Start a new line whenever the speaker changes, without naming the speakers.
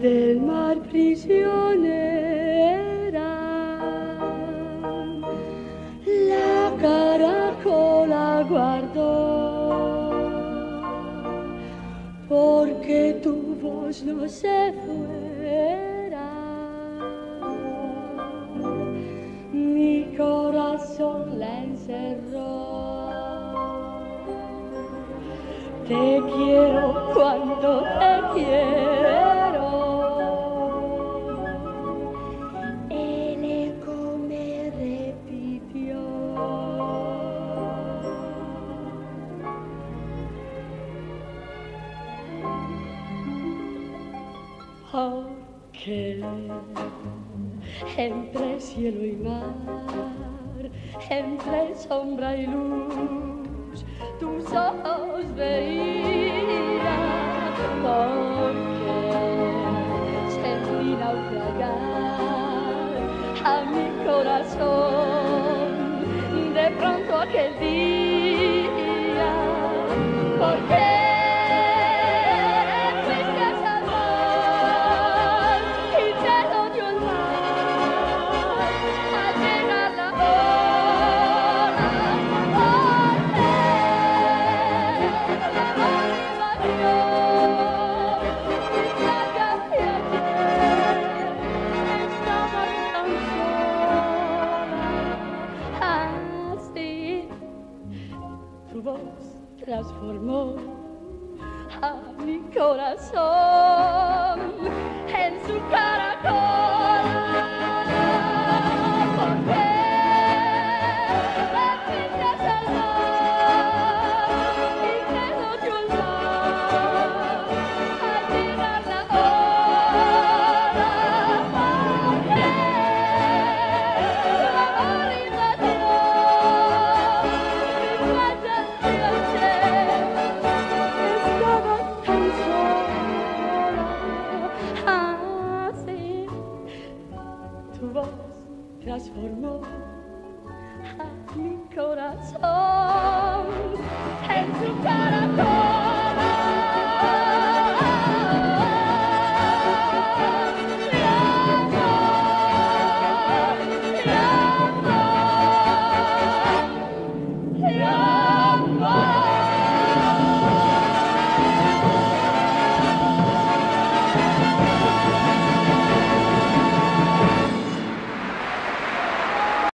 del mar prisionera. La caracola guardó, porque tu voz no se fuera. Mi corazón la encerró. Te quiero cuando te quiero. Aunque entre cielo y mar, entre sombra y luz, tus ojos veía, porque sentí naufragar a mi corazón. De pronto aquel día, transformó a mi corazón en su caracola. transformó a mi corazón en su caracol. Love, love, love.